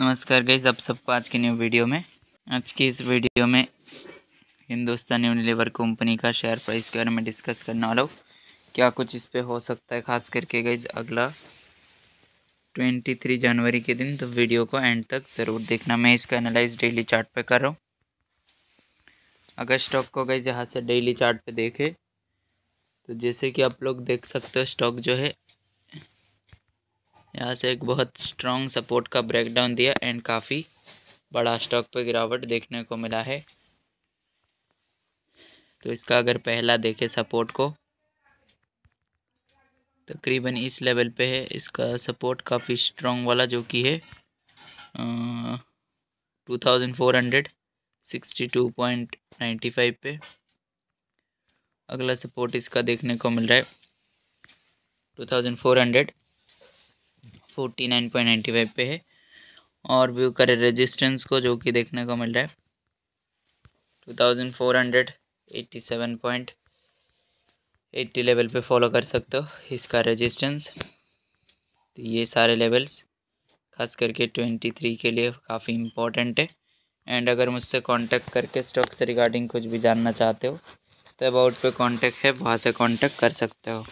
नमस्कार गईज आप सबको आज की न्यू वीडियो में। आज की इस वीडियो में हिंदुस्तान यूनिलीवर कंपनी का शेयर प्राइस के बारे में डिस्कस करने वाला हूँ। क्या कुछ इस पर हो सकता है, खास करके गईज अगला ट्वेंटी थ्री जनवरी के दिन तो वीडियो को एंड तक ज़रूर देखना। मैं इसका एनालाइज डेली चार्ट पे कर रहा हूँ। अगर स्टॉक को गईज यहाँ से डेली चार्ट देखे तो जैसे कि आप लोग देख सकते हो स्टॉक जो है यहाँ से एक बहुत स्ट्रॉन्ग सपोर्ट का ब्रेकडाउन दिया एंड काफ़ी बड़ा स्टॉक पे गिरावट देखने को मिला है। तो इसका अगर पहला देखे सपोर्ट को, तकरीबन इस लेवल पे है। इसका सपोर्ट काफ़ी स्ट्रॉन्ग वाला जो कि है two thousand four hundred sixty two point ninety five पे। अगला सपोर्ट इसका देखने को मिल रहा है two thousand four hundred forty nine point ninety five पे है। और व्यू करें रेजिस्टेंस को जो कि देखने को मिल रहा है। Two thousand four hundred eighty seven point eighty level पे फॉलो कर सकते हो इसका रेजिस्टेंस तो ये सारे लेवल्स खास करके ट्वेंटी थ्री के लिए काफ़ी इम्पोर्टेंट है। एंड अगर मुझसे कांटेक्ट करके स्टॉक से रिगार्डिंग कुछ भी जानना चाहते हो तो अबाउट पे कांटेक्ट है, वहाँ से कांटेक्ट कर सकते हो।